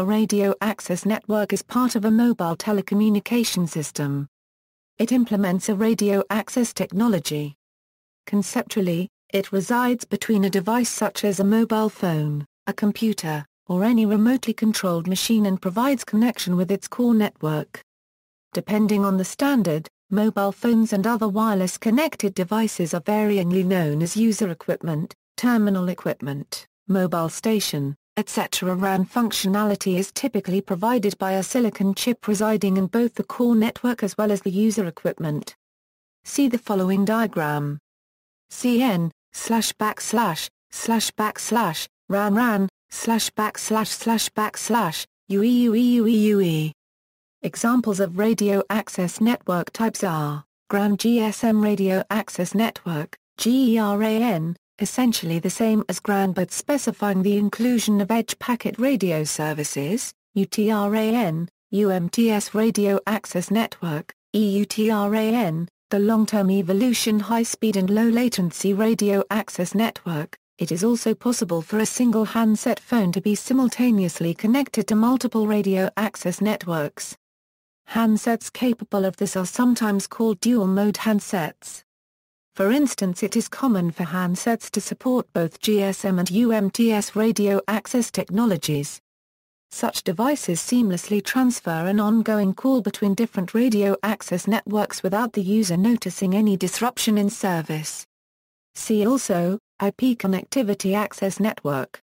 A radio access network is part of a mobile telecommunication system. It implements a radio access technology. Conceptually, it resides between a device such as a mobile phone, a computer, or any remotely controlled machine and provides connection with its core network. Depending on the standard, mobile phones and other wireless connected devices are varyingly known as user equipment, terminal equipment, mobile station, etc. RAN functionality is typically provided by a silicon chip residing in both the core network as well as the user equipment. See the following diagram. CN, slash backslash, slash backslash, RAN RAN, slash backslash slash backslash, UE UE UE UE. Examples of radio access network types are, GRAN GSM Radio Access Network, GERAN, essentially the same as GRAN but specifying the inclusion of Edge Packet Radio Services, UTRAN, UMTS Radio Access Network, EUTRAN, the long-term evolution high-speed and low-latency radio access network, it is also possible for a single handset phone to be simultaneously connected to multiple radio access networks. Handsets capable of this are sometimes called dual-mode handsets. For instance it is common for handsets to support both GSM and UMTS radio access technologies. Such devices seamlessly transfer an ongoing call between different radio access networks without the user noticing any disruption in service. See also, IP Connectivity Access Network.